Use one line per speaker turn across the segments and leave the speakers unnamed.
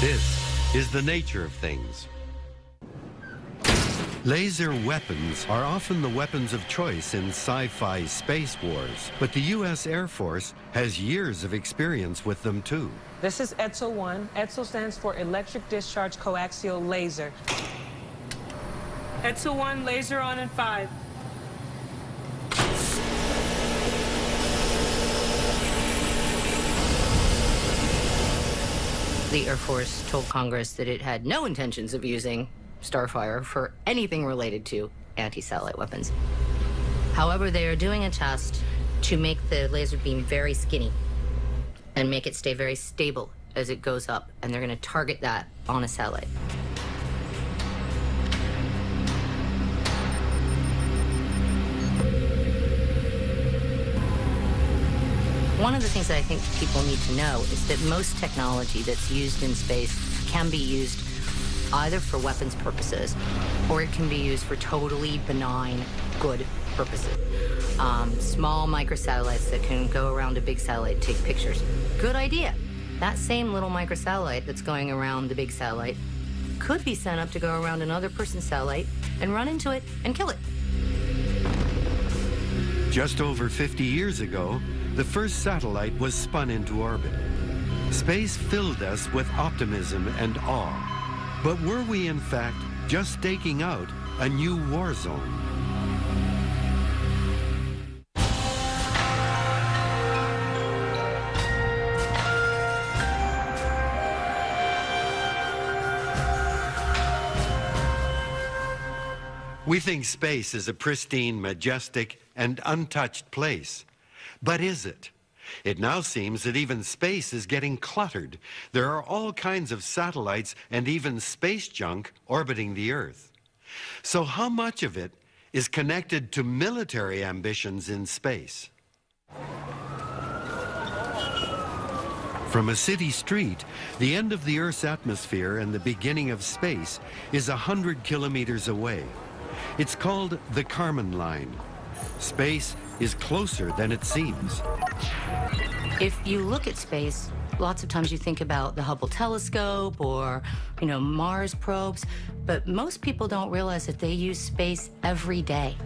This is the nature of things. Laser weapons are often the weapons of choice in sci-fi space wars, but the U.S. Air Force has years of experience with them too.
This is ETSO 1. ETSO stands for Electric Discharge Coaxial Laser. ETSO 1, laser on in 5.
The Air Force told Congress that it had no intentions of using Starfire for anything related to anti-satellite weapons. However, they are doing a test to make the laser beam very skinny and make it stay very stable as it goes up, and they're going to target that on a satellite. One of the things that I think people need to know is that most technology that's used in space can be used either for weapons purposes or it can be used for totally benign, good purposes. Um, small microsatellites that can go around a big satellite, take pictures. Good idea. That same little microsatellite that's going around the big satellite could be sent up to go around another person's satellite and run into it and kill it.
Just over 50 years ago, the first satellite was spun into orbit. Space filled us with optimism and awe. But were we, in fact, just staking out a new war zone? We think space is a pristine, majestic, and untouched place. But is it? It now seems that even space is getting cluttered. There are all kinds of satellites and even space junk orbiting the Earth. So how much of it is connected to military ambitions in space? From a city street, the end of the Earth's atmosphere and the beginning of space is a hundred kilometers away. It's called the Kármán Line. Space is closer than it seems.
If you look at space, lots of times you think about the Hubble telescope or, you know, Mars probes, but most people don't realize that they use space every day.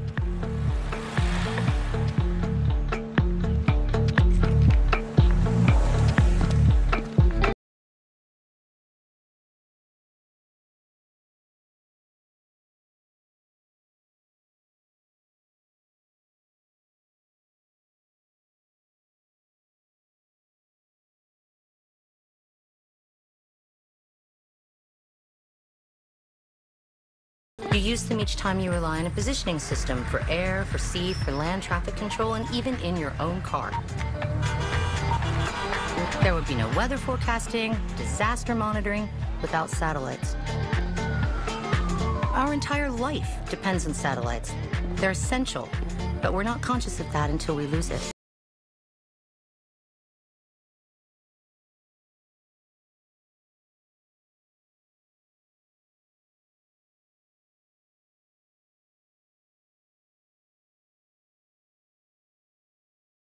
You use them each time you rely on a positioning system for air, for sea, for land traffic control, and even in your own car. There would be no weather forecasting, disaster monitoring without satellites. Our entire life depends on satellites. They're essential, but we're not conscious of that until we lose it.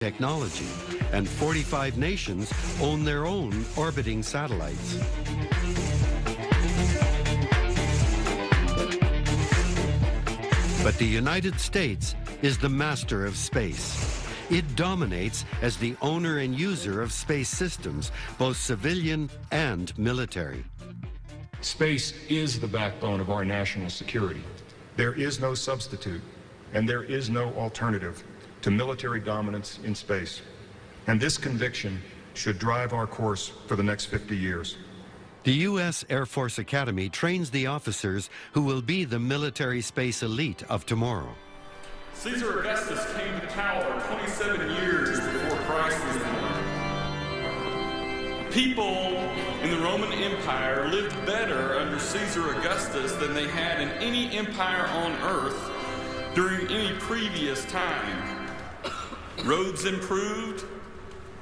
Technology, and 45 nations own their own orbiting satellites. But the United States is the master of space. It dominates as the owner and user of space systems, both civilian and military.
Space is the backbone of our national security.
There is no substitute, and there is no alternative to military dominance in space. And this conviction should drive our course for the next 50 years.
The U.S. Air Force Academy trains the officers who will be the military space elite of tomorrow.
Caesar Augustus came to power 27 years before Christ was born. People in the Roman Empire lived better under Caesar Augustus than they had in any empire on earth during any previous time. Roads improved.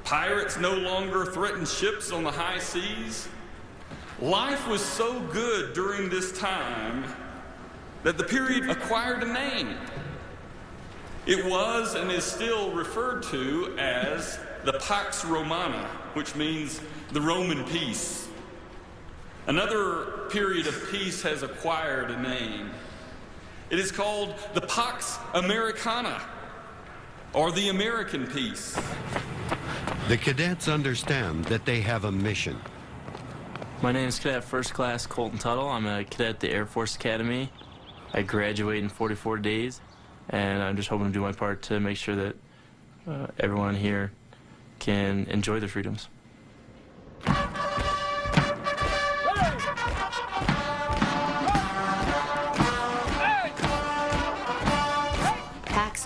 Pirates no longer threatened ships on the high seas. Life was so good during this time that the period acquired a name. It was and is still referred to as the Pax Romana, which means the Roman peace. Another period of peace has acquired a name. It is called the Pax Americana, or the American peace.
The cadets understand that they have a mission.
My name is Cadet First Class Colton Tuttle. I'm a cadet at the Air Force Academy. I graduate in 44 days, and I'm just hoping to do my part to make sure that uh, everyone here can enjoy their freedoms.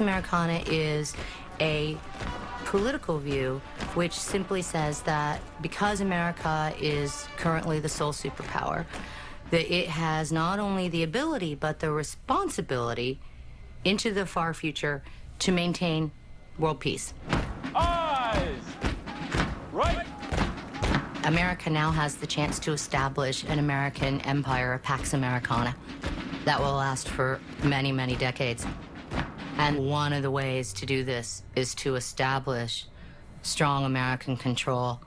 Pax Americana is a political view which simply says that because America is currently the sole superpower, that it has not only the ability but the responsibility into the far future to maintain world peace.
Eyes! Right!
America now has the chance to establish an American empire, a Pax Americana, that will last for many, many decades. And one of the ways to do this is to establish strong American control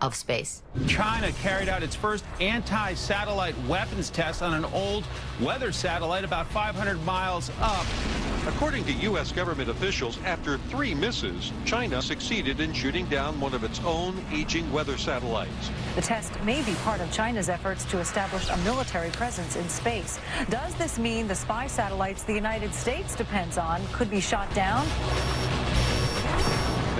of space.
China carried out its first anti-satellite weapons test on an old weather satellite about 500 miles up.
According to U.S. government officials, after three misses, China succeeded in shooting down one of its own aging weather satellites.
The test may be part of China's efforts to establish a military presence in space. Does this mean the spy satellites the United States depends on could be shot down?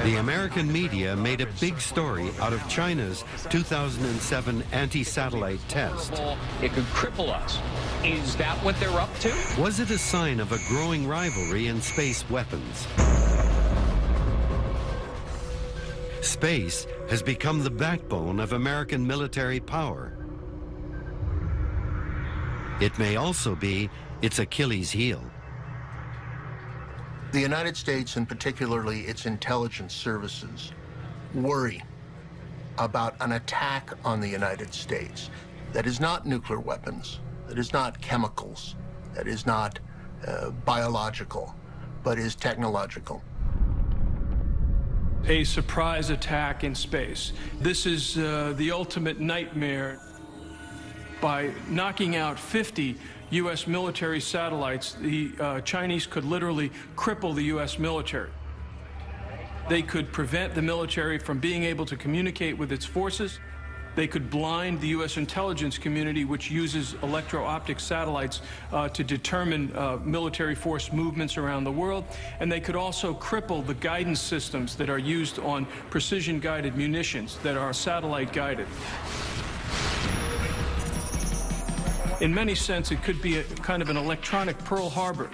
The American media made a big story out of China's 2007 anti-satellite test.
It could cripple us. Is that what they're up to?
Was it a sign of a growing rivalry in space weapons? Space has become the backbone of American military power. It may also be its Achilles heel.
The United States, and particularly its intelligence services, worry about an attack on the United States that is not nuclear weapons, that is not chemicals, that is not uh, biological, but is technological.
A surprise attack in space. This is uh, the ultimate nightmare. By knocking out 50 U.S. military satellites, the uh, Chinese could literally cripple the U.S. military. They could prevent the military from being able to communicate with its forces. They could blind the U.S. intelligence community, which uses electro-optic satellites uh, to determine uh, military force movements around the world. And they could also cripple the guidance systems that are used on precision-guided munitions that are satellite-guided. In many sense, it could be a kind of an electronic Pearl Harbor.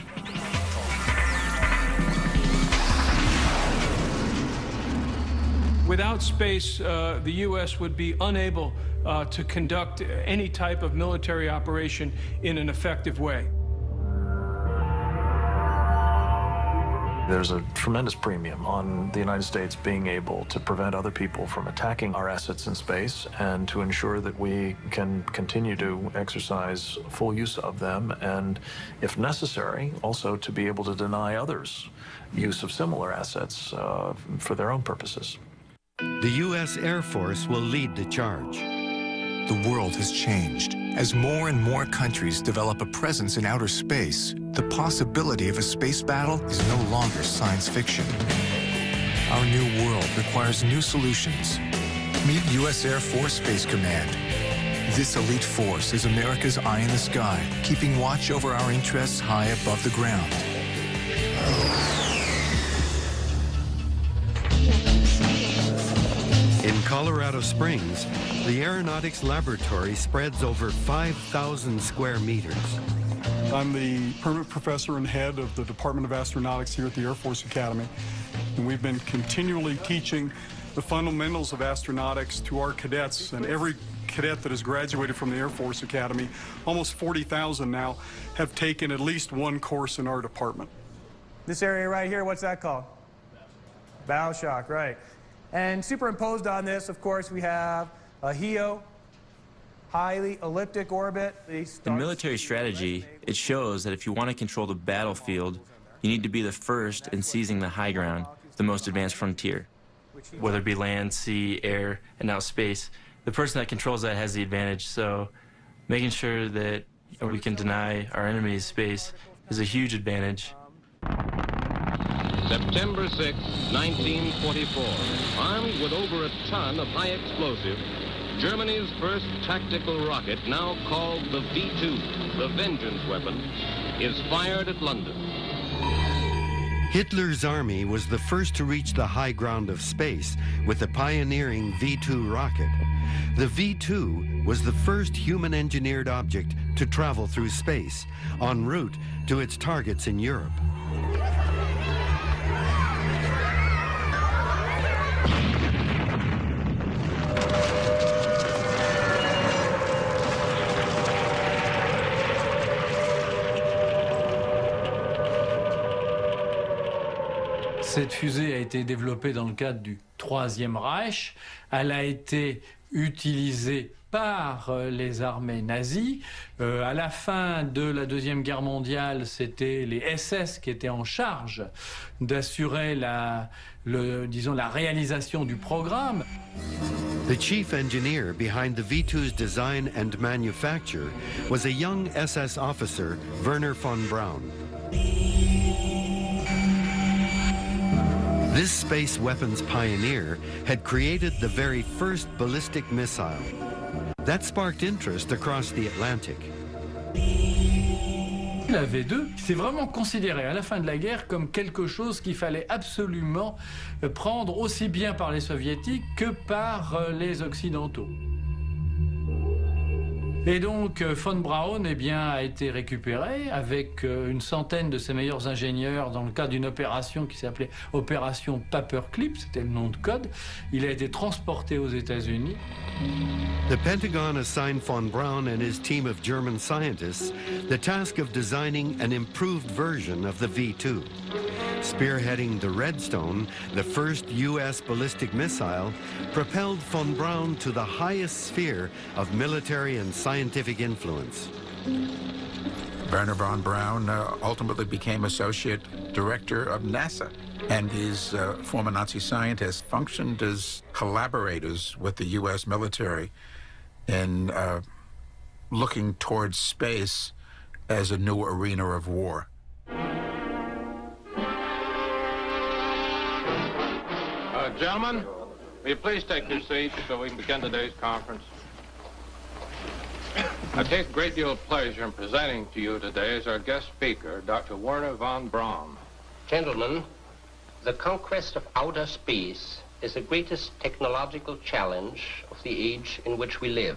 Without space, uh, the U.S. would be unable uh, to conduct any type of military operation in an effective way.
There's a tremendous premium on the United States being able to prevent other people from attacking our assets in space and to ensure that we can continue to exercise full use of them and, if necessary, also to be able to deny others use of similar assets uh, for their own purposes.
The U.S. Air Force will lead the charge.
The world has changed. As more and more countries develop a presence in outer space, the possibility of a space battle is no longer science fiction. Our new world requires new solutions. Meet U.S. Air Force Space Command. This elite force is America's eye in the sky, keeping watch over our interests high above the ground.
Colorado Springs, the Aeronautics Laboratory spreads over 5,000 square meters.
I'm the permanent professor and head of the Department of Astronautics here at the Air Force Academy. And we've been continually teaching the fundamentals of astronautics to our cadets and every cadet that has graduated from the Air Force Academy, almost 40,000 now, have taken at least one course in our department.
This area right here, what's that called? Bow shock, right. And superimposed on this, of course, we have a HEO, highly elliptic orbit.
In military strategy, it shows that if you want to control the battlefield, you need to be the first in seizing the high ground, the most advanced frontier. Whether it be land, sea, air, and now space, the person that controls that has the advantage. So making sure that we can deny our enemies space is a huge advantage.
September 6, 1944. Armed with over a ton of high explosive, Germany's first tactical rocket, now called the V-2, the Vengeance weapon, is fired at London.
Hitler's army was the first to reach the high ground of space with the pioneering V-2 rocket. The V-2 was the first human-engineered object to travel through space, en route to its targets in Europe.
Cette fusée a été développée dans le cadre du Troisième Reich. Elle a été utilisée par euh, les armées nazies. Euh, à la fin de la Deuxième Guerre mondiale, c'était les SS qui étaient en charge d'assurer la, disons, la réalisation du programme.
The chief engineer behind the V2's design and manufacture was a young SS officer, Werner von Braun. This space weapons pioneer had created the very first ballistic missile. That sparked interest across the Atlantic.
La V2 s'est vraiment considéré à la fin de la guerre comme quelque chose qu'il fallait absolument prendre aussi bien par les soviétiques que par euh, les occidentaux. Et donc, euh, von Braun eh bien, a été récupéré avec euh, une centaine de ses meilleurs ingénieurs dans le cadre d'une opération qui s'appelait Opération Paperclip, c'était le nom de code. Il a été transporté aux États-Unis.
The Pentagon assigned von Braun and his team of German scientists the task of designing an improved version of the V-2. Spearheading the Redstone, the first U.S. ballistic missile, propelled von Braun to the highest sphere of military and scientific influence.
Wernher von Braun uh, ultimately became associate director of NASA, and his uh, former Nazi scientists functioned as collaborators with the U.S. military in uh, looking towards space as a new arena of war.
Uh, gentlemen, will you please take your seats so we can begin today's conference? I take a great deal of pleasure in presenting to you today as our guest speaker, Dr. Wernher von Braun.
Gentlemen, the conquest of outer space is the greatest technological challenge of the age in which we live.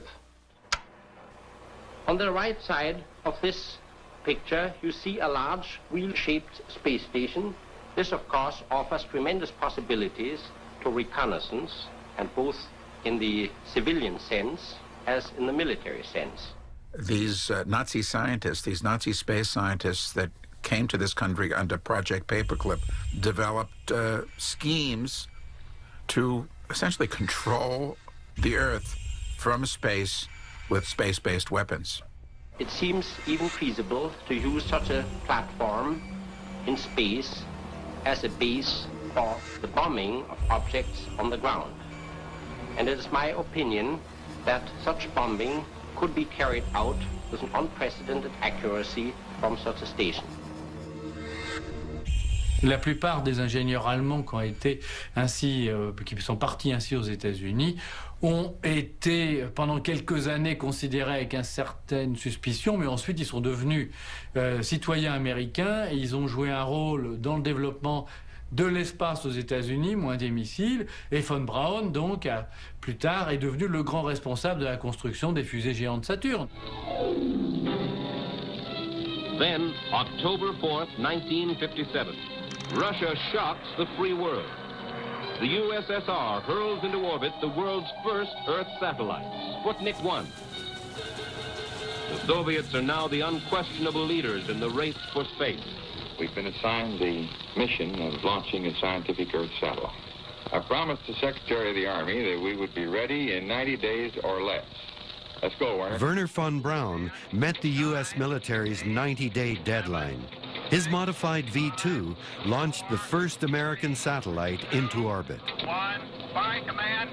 On the right side of this picture, you see a large wheel-shaped space station. This, of course, offers tremendous possibilities to reconnaissance, and both in the civilian sense as in the military sense.
These uh, Nazi scientists, these Nazi space scientists that came to this country under Project Paperclip, developed uh, schemes to essentially control the Earth from space with space-based weapons.
It seems even feasible to use such a platform in space as a base for the bombing of objects on the ground. And it is my opinion that such bombing could be carried out with an unprecedented accuracy from such a station.
La plupart des ingénieurs allemands qui ont été ainsi, euh, qui sont partis ainsi aux États-Unis, ont été pendant quelques années considérés avec une certaine suspicion, mais ensuite ils sont devenus euh, citoyens américains et ils ont joué un rôle dans le développement de l'espace aux États-Unis, moins des missiles, et von Braun, donc, plus tard, est devenu le grand responsable de la construction des fusées géantes Saturne.
Then, October 4th, 1957, Russia shocks the free world. The USSR hurls into orbit the world's first Earth satellite, Sputnik 1. The Soviets are now the unquestionable leaders in the race for space.
We've been assigned the mission of launching a scientific Earth satellite. I promised the Secretary of the Army that we would be ready in 90 days or less. Let's go, Wernher.
Wernher von Braun met the U.S. military's 90-day deadline. His modified V-2 launched the first American satellite into orbit.
One, fire command.